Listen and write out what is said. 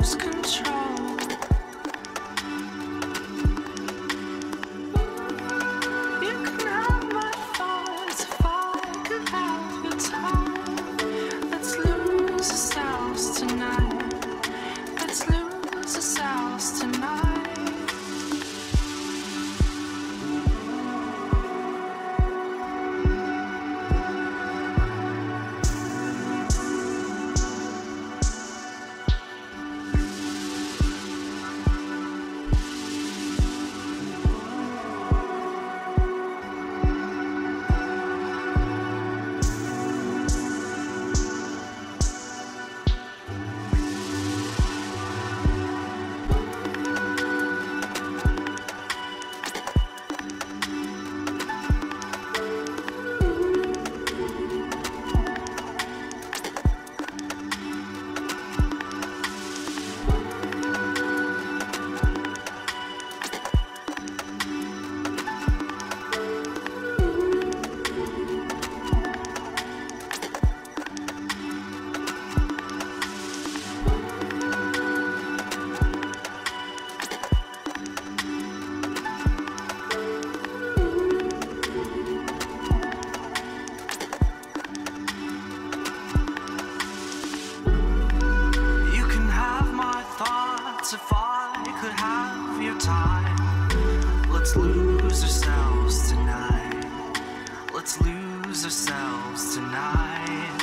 You Let's lose ourselves tonight.